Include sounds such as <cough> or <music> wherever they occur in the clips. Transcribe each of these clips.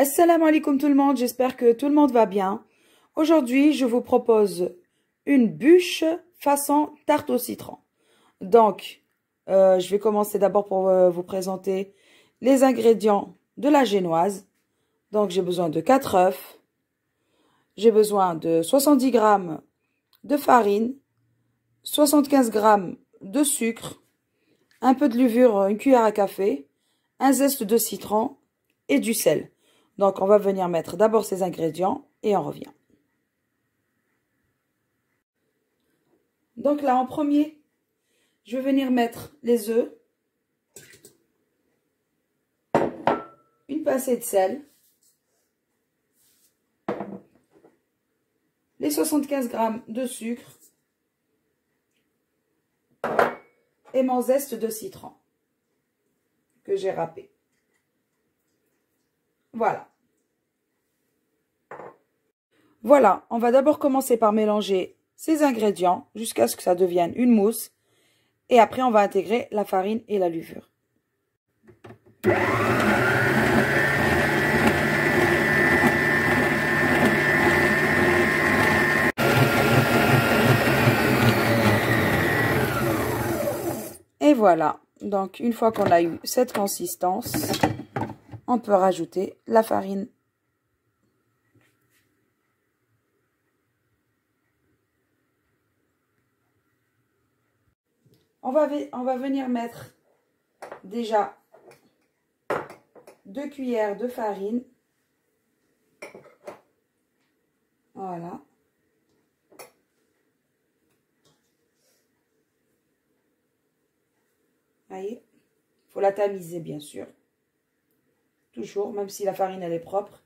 Assalamu alaikum tout le monde, j'espère que tout le monde va bien. Aujourd'hui, je vous propose une bûche façon tarte au citron. Donc, euh, je vais commencer d'abord pour euh, vous présenter les ingrédients de la génoise. Donc, j'ai besoin de 4 œufs. J'ai besoin de 70 g de farine, 75 g de sucre, un peu de levure, une cuillère à café, un zeste de citron et du sel. Donc, on va venir mettre d'abord ces ingrédients et on revient. Donc là, en premier, je vais venir mettre les œufs, une pincée de sel, les 75 g de sucre et mon zeste de citron que j'ai râpé. Voilà. Voilà, on va d'abord commencer par mélanger ces ingrédients jusqu'à ce que ça devienne une mousse. Et après, on va intégrer la farine et la levure. Et voilà. Donc, une fois qu'on a eu cette consistance, on peut rajouter la farine. On va, venir mettre déjà deux cuillères de farine. Voilà. Voyez, il faut la tamiser bien sûr. Toujours, même si la farine elle est propre,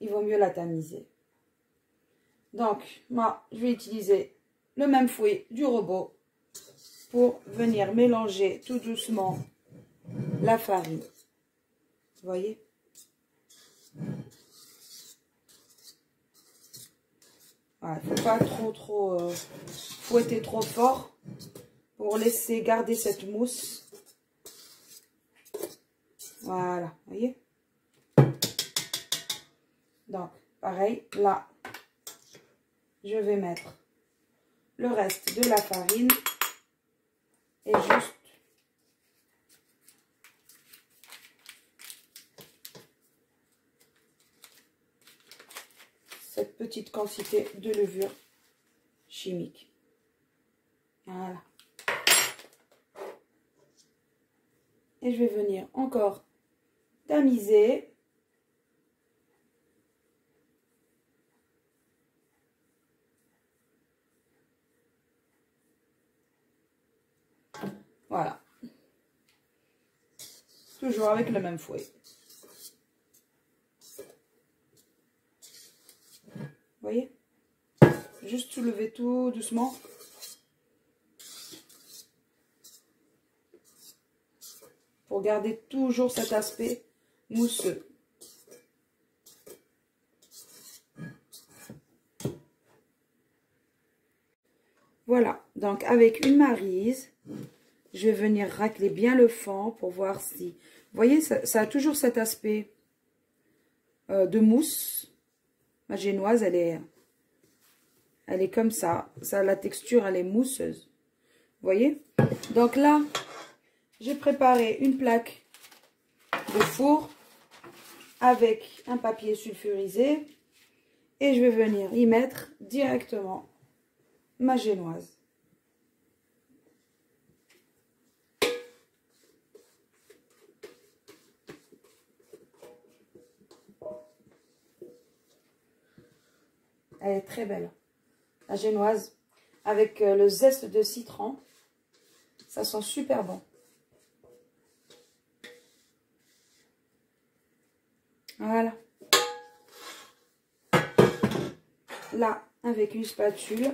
il vaut mieux la tamiser. Donc, moi, je vais utiliser le même fouet du robot pour venir mélanger tout doucement la farine. Vous voyez? Voilà, faut pas trop, trop euh, fouetter trop fort pour laisser garder cette mousse. Voilà, voyez? Donc, pareil, là, je vais mettre le reste de la farine et juste cette petite quantité de levure chimique. Voilà. Et je vais venir encore tamiser. Voilà. Toujours avec le même fouet. Vous voyez? Juste soulever tout doucement. Pour garder toujours cet aspect mousseux. Voilà, donc avec une marise, je vais venir racler bien le fond pour voir si... Vous voyez, ça, a toujours cet aspect euh, de mousse. Ma génoise, elle est, elle est comme ça. ça. La texture, elle est mousseuse. Vous voyez? Donc là, j'ai préparé une plaque de four avec un papier sulfurisé et je vais venir y mettre directement ma génoise. Elle est très belle. La génoise avec euh, le zeste de citron. Ça sent super bon. Voilà. Là, avec une spatule,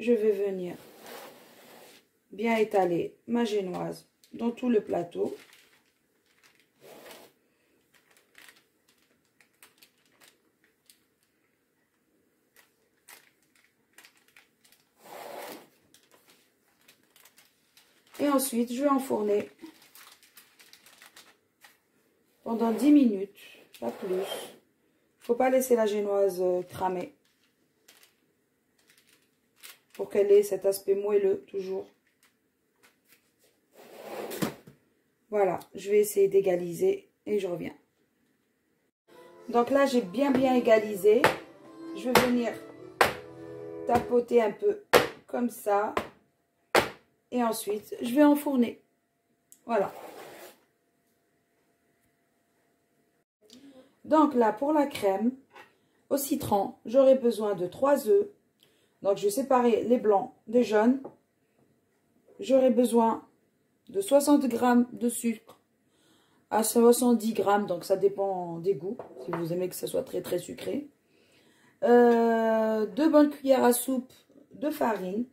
je vais venir bien étaler ma génoise dans tout le plateau. Ensuite, je vais enfourner pendant 10 minutes pas plus. Faut pas laisser la génoise euh, cramer. Pour qu'elle ait cet aspect moelleux, toujours. Voilà, je vais essayer d'égaliser et je reviens. Donc là, j'ai bien bien égalisé. Je vais venir tapoter un peu comme ça. Et ensuite, je vais enfourner. Voilà. Donc là, pour la crème, au citron, j'aurai besoin de 3 œufs. Donc, je vais séparer les blancs des jaunes. J'aurai besoin de 60 g de sucre à 70 g. Donc, ça dépend des goûts, si vous aimez que ce soit très très sucré. Euh, deux bonnes cuillères à soupe de farine.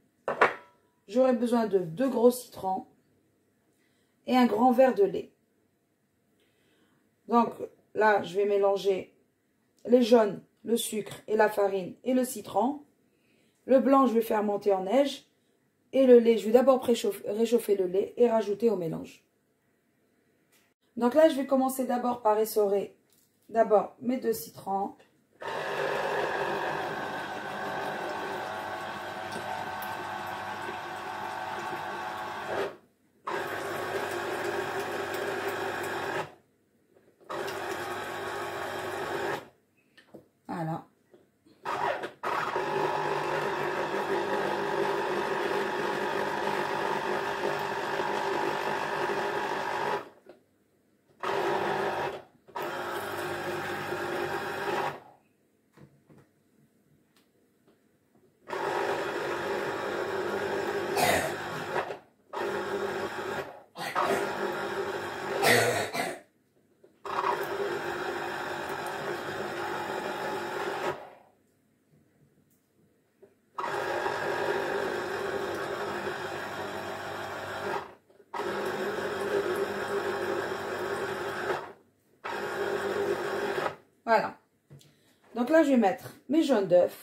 J'aurai besoin de deux gros citrons et un grand verre de lait. Donc là, je vais mélanger les jaunes, le sucre et la farine et le citron. Le blanc, je vais faire monter en neige. Et le lait, je vais d'abord réchauffer le lait et rajouter au mélange. Donc là, je vais commencer d'abord par essorer d'abord mes deux citrons. Voilà. Donc là, je vais mettre mes jaunes d'œufs.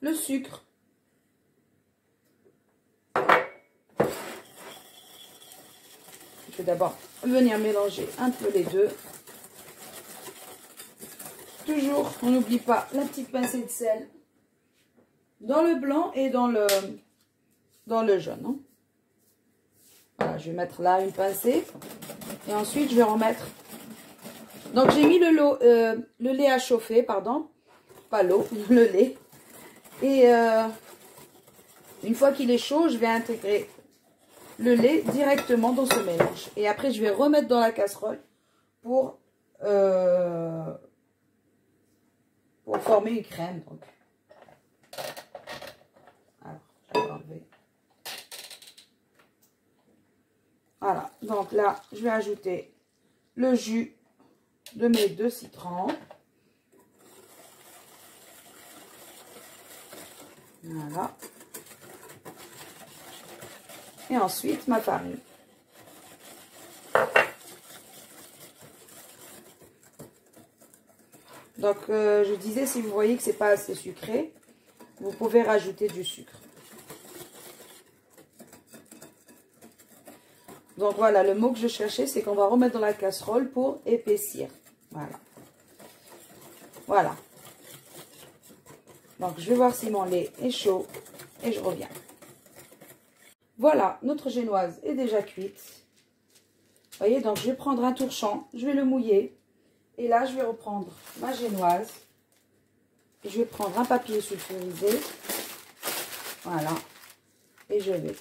Le sucre. Je vais d'abord venir mélanger un peu les deux. Toujours, on n'oublie pas la petite pincée de sel dans le blanc et dans le, dans le jaune. Hein je vais mettre là une pincée. Et ensuite, je vais remettre... Donc, j'ai mis le, euh, le lait à chauffer, pardon. Pas l'eau, <laughs> le lait. Et euh, une fois qu'il est chaud, je vais intégrer le lait directement dans ce mélange. Et après, je vais remettre dans la casserole pour, euh, pour former une crème. Alors, je vais enlever. Voilà, donc là, je vais ajouter le jus de mes deux citrons. Voilà. Et ensuite, ma farine. Donc, euh, je disais, si vous voyez que c'est pas assez sucré, vous pouvez rajouter du sucre. Donc voilà, le mot que je cherchais, c'est qu'on va remettre dans la casserole pour épaissir. Voilà. Voilà. Donc je vais voir si mon lait est chaud et je reviens. Voilà, notre génoise est déjà cuite. Voyez, donc je vais prendre un tourchon, je vais le mouiller. Et là, je vais reprendre ma génoise. Je vais prendre un papier sulfurisé. Voilà. Et je vais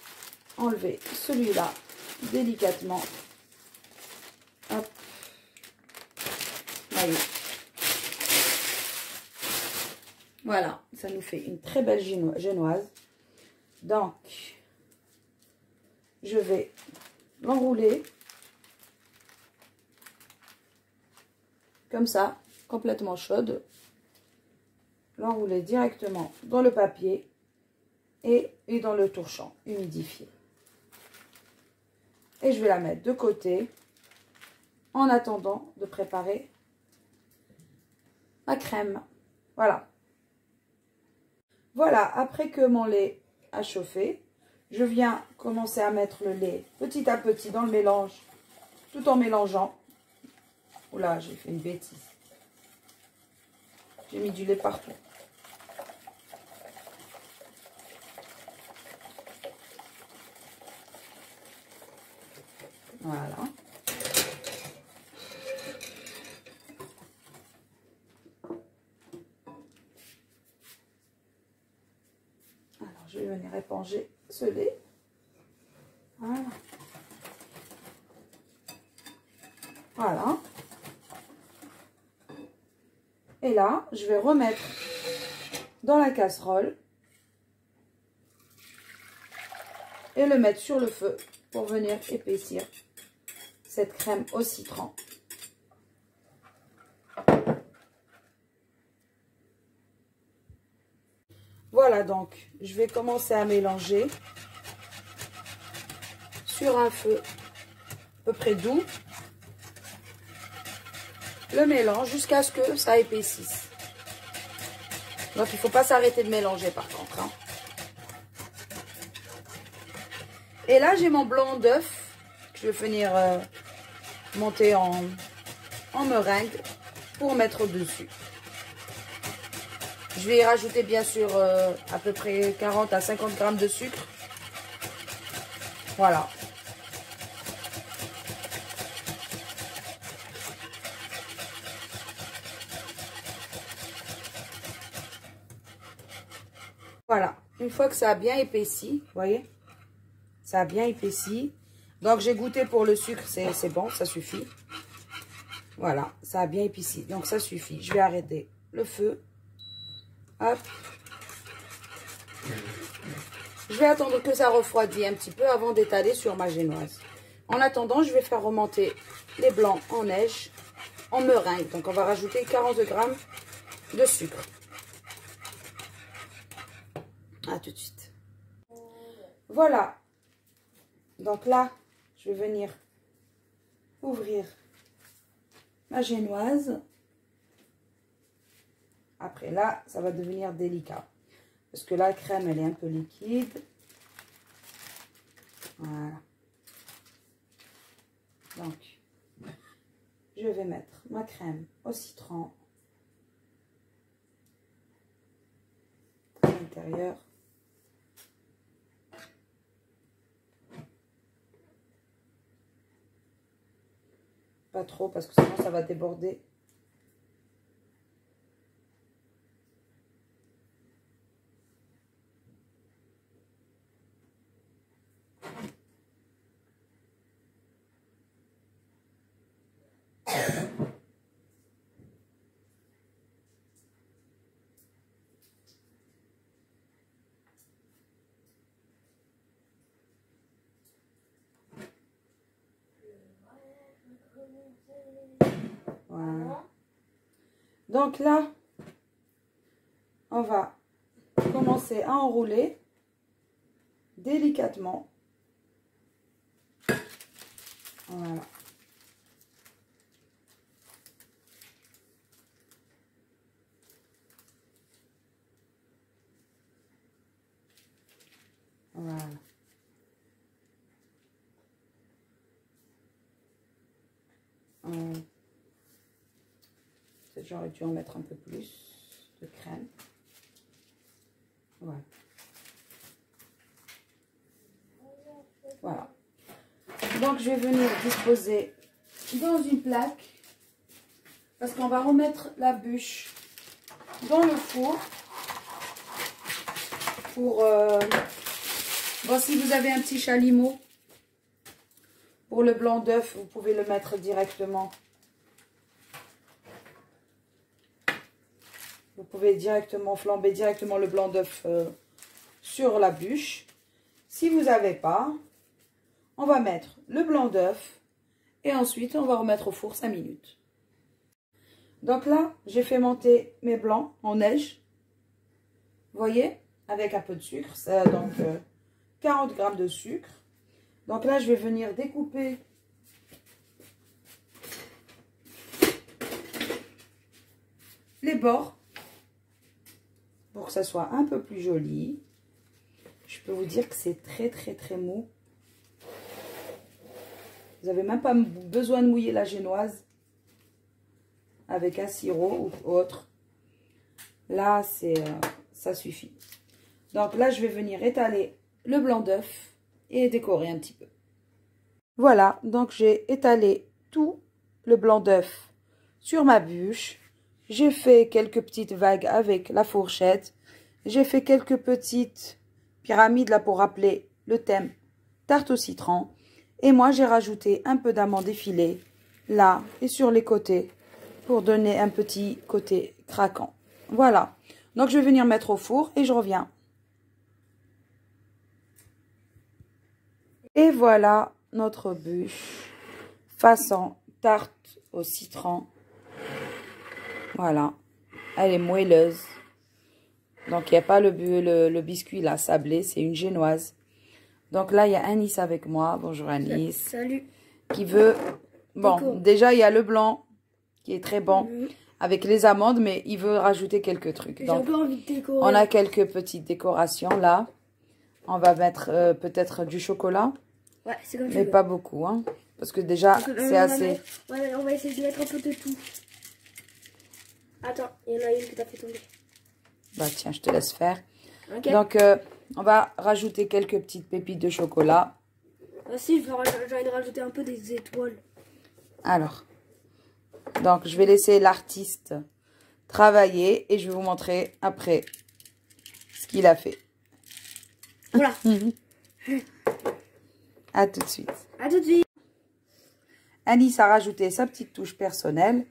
enlever celui-là délicatement. Voilà, ça nous fait une très belle génoise. Donc, je vais l'enrouler comme ça, complètement chaude. L'enrouler directement dans le papier et, dans le torchon humidifié. Et je vais la mettre de côté en attendant de préparer ma crème. Voilà. Voilà, après que mon lait a chauffé, je viens commencer à mettre le lait petit à petit dans le mélange, tout en mélangeant. Oula, j'ai fait une bêtise. J'ai mis du lait partout. Voilà. Alors, je vais venir éponger ce lait. Voilà. Voilà. Et là, je vais remettre dans la casserole et le mettre sur le feu pour venir épaissir cette crème au citron. Voilà donc, je vais commencer à mélanger sur un feu à peu près doux le mélange jusqu'à ce que ça épaississe. Donc il ne faut pas s'arrêter de mélanger par contre. Hein. Et là j'ai mon blanc d'œuf que je vais venir euh, monter en, meringue pour mettre dessus. Je vais y rajouter bien sûr euh, à peu près 40 à 50 grammes de sucre. Voilà. Voilà. Une fois que ça a bien épaissi, vous voyez, ça a bien épaissi. Donc, j'ai goûté pour le sucre, c'est bon, ça suffit. Voilà, ça a bien épaissi. Donc, ça suffit. Je vais arrêter le feu. Hop. Je vais attendre que ça refroidisse un petit peu avant d'étaler sur ma génoise. En attendant, je vais faire remonter les blancs en neige, en meringue. Donc, on va rajouter 40 grammes de sucre. À tout de suite. Voilà. Donc là, je vais venir ouvrir ma génoise. Après là, ça va devenir délicat. Parce que la crème, elle est un peu liquide. Voilà. Donc, je vais mettre ma crème au citron à l'intérieur. Pas trop parce que sinon ça va déborder. Donc là, on va commencer à enrouler délicatement. J'aurais dû en mettre un peu plus de crème. Voilà. Voilà. Donc, je vais venir disposer dans une plaque. Parce qu'on va remettre la bûche dans le four. Pour... Euh, si vous avez un petit chalumeau pour le blanc d'œuf, vous pouvez le mettre directement. Vous pouvez directement flamber directement le blanc d'œuf euh, sur la bûche. Si vous n'avez pas, on va mettre le blanc d'œuf et ensuite on va remettre au four 5 minutes. Donc là, j'ai fait monter mes blancs en neige. Vous voyez Avec un peu de sucre. Ça, donc 40 euh, grammes de sucre. Donc là, je vais venir découper les bords pour que ça soit un peu plus joli. Je peux vous dire que c'est très très très mou. Vous n'avez même pas besoin de mouiller la génoise avec un sirop ou autre. Là, c'est euh, ça suffit. Donc là, je vais venir étaler le blanc d'œuf et décorer un petit peu. Voilà, donc j'ai étalé tout le blanc d'œuf sur ma bûche. J'ai fait quelques petites vagues avec la fourchette. J'ai fait quelques petites pyramides là pour rappeler le thème tarte au citron. Et moi, j'ai rajouté un peu d'amande effilée là et sur les côtés pour donner un petit côté craquant. Voilà. Donc, je vais venir mettre au four et je reviens. Et voilà notre bûche façon tarte au citron. Voilà. Elle est moelleuse. Donc, il n'y a pas le, le, biscuit là, sablé. C'est une génoise. Donc là, il y a Anis avec moi. Bonjour Anis. Salut. Qui veut... Bon, déjà, il y a le blanc qui est très bon. Mhm. Avec les amandes, mais il veut rajouter quelques trucs. Donc, envie de décorer. On a quelques petites décorations là. On va mettre euh, peut-être du chocolat. Ouais, c'est comme Mais pas beaucoup, hein. Parce que déjà, c'est assez... Ouais, on va essayer de mettre un peu de tout. Attends, il y en a une qui t'a fait tomber. Bah tiens, je te laisse faire. Donc, euh, on va rajouter quelques petites pépites de chocolat. Ah si, j'ai envie de rajouter un peu des étoiles. Alors, donc je vais laisser l'artiste travailler et je vais vous montrer après ce qu'il a fait. Voilà. <laughs> à tout de suite. À tout de suite. Alice a rajouté sa petite touche personnelle.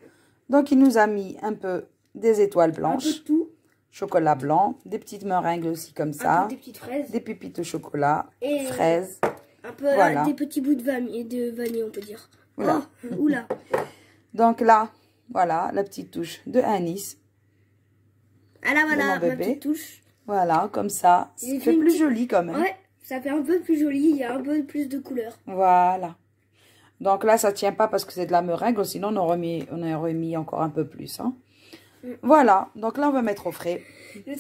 Donc, il nous a mis un peu des étoiles blanches. Un peu tout. Chocolat blanc. Des petites meringues aussi comme ça. des petites fraises. Des pépites de chocolat. Et fraises. Un peu euh, des petits bouts de vanille, de vanille, on peut dire. Oula. Oh, oula. <laughs> Donc là, voilà, la petite touche de anis. Ah là, voilà, ma petite touche. Voilà, comme ça. Ça fait plus joli quand même. Ouais, ça fait un peu plus joli. Il y a un peu plus de couleur. Voilà. Donc là, ça tient pas parce que c'est de la meringue. Sinon, on aurait mis, on aurait mis encore un peu plus. Hein. Mm. Voilà. Donc là, on va mettre au frais.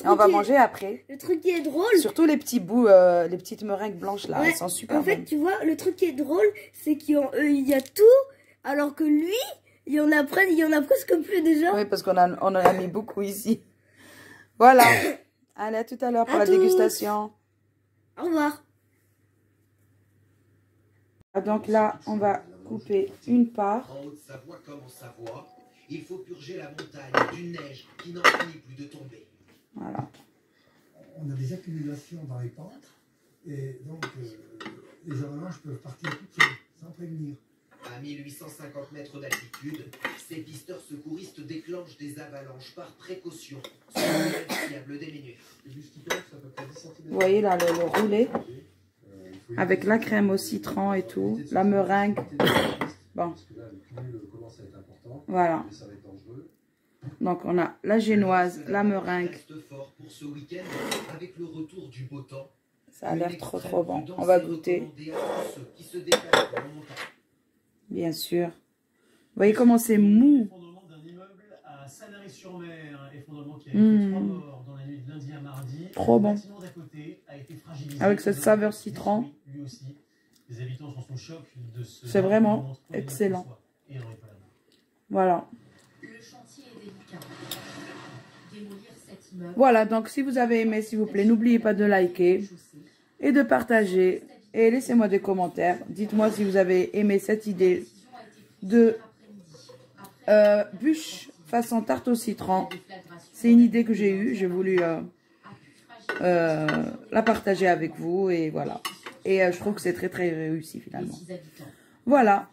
on va manger après. Le truc qui est drôle. Surtout les petits bouts, euh, les petites meringues blanches là. Elles sont super En fait, tu vois, le truc qui est drôle, c'est qu'il y a tout. Alors que lui, il y en a, presque, il y en a presque plus déjà. Oui, parce qu'on a, on en a mis beaucoup ici. Voilà. <coughs> Allez, à tout à l'heure pour la dégustation. Au revoir. Donc là, on va couper une part. En Haute-Savoie comme en Savoie, il faut purger la montagne d'une neige qui n'en finit plus de tomber. Voilà. On a des accumulations dans les pentes et donc euh, les avalanches peuvent partir toutes seules, sans prévenir. À 1850 mètres d'altitude, ces pisteurs secouristes déclenchent des avalanches par précaution sur le fiable des minutes. Vous voyez là le, le roulé avec la crème au citron et tout, la meringue. Bon. Voilà. Donc on a la génoise, la meringue. Ça a l'air trop trop bon. On va goûter. Bien sûr. Vous voyez comment c'est mou. Mmh. Trop bon. Avec cette saveur citron. C'est vraiment excellent. Voilà. Voilà, donc si vous avez aimé, s'il vous plaît, n'oubliez pas de liker et de partager. Et laissez-moi des commentaires. Dites-moi si vous avez aimé cette idée de euh, bûche façon tarte au citron. C'est une idée que j'ai eue. J'ai voulu euh, euh, la partager avec vous. Et voilà. Et je trouve que c'est très très réussi finalement. Voilà.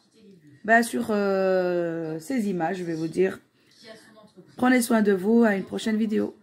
Ben, sur ces images, je vais vous dire, prenez soin de vous. À une prochaine vidéo.